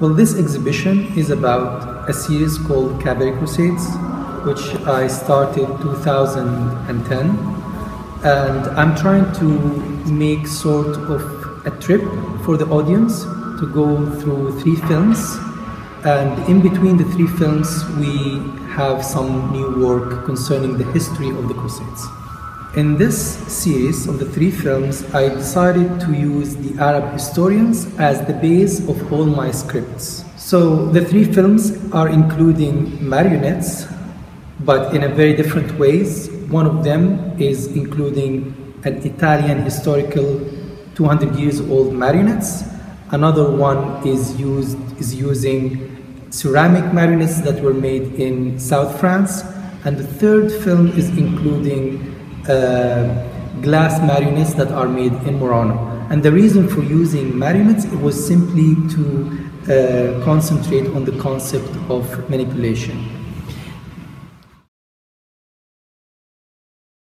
Well, this exhibition is about a series called Cabaret Crusades, which I started 2010, and I'm trying to make sort of a trip for the audience to go through three films, and in between the three films, we have some new work concerning the history of the Crusades. In this series of the three films, I decided to use the Arab historians as the base of all my scripts. So the three films are including marionettes, but in a very different ways. One of them is including an Italian historical 200 years old marionettes. Another one is used is using ceramic marionettes that were made in South France. And the third film is including glass marionettes that are made in Murano. And the reason for using marionettes was simply to uh, concentrate on the concept of manipulation.